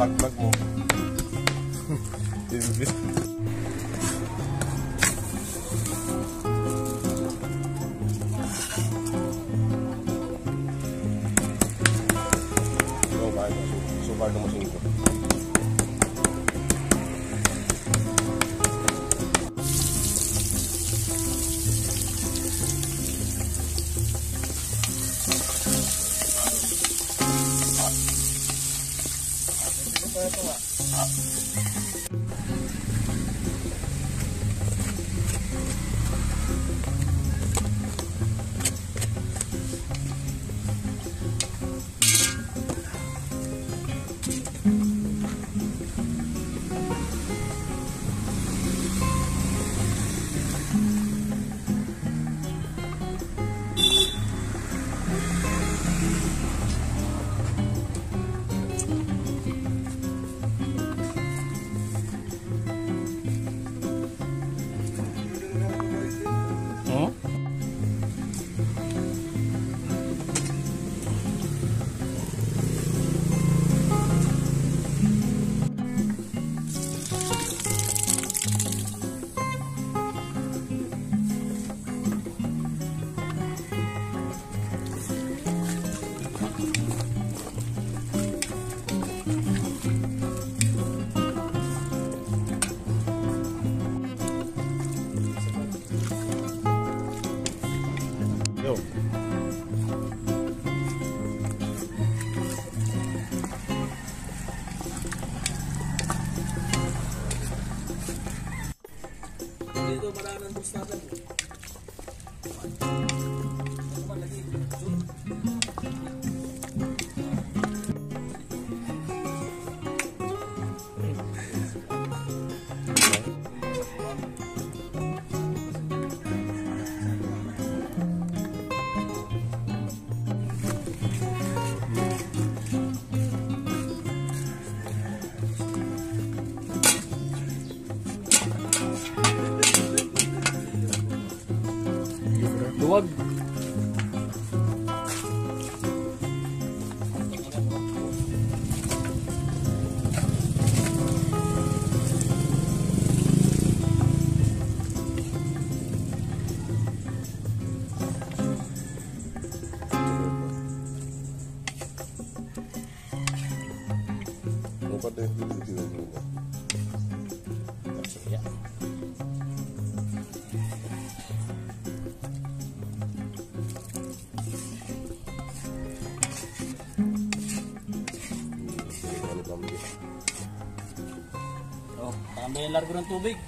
black black bom. Não vai, sou vai como assim. 不要动了。好。Bye. Luwag. Lupa din dito dito dito. Yeah. Tambayan largo ng tubig.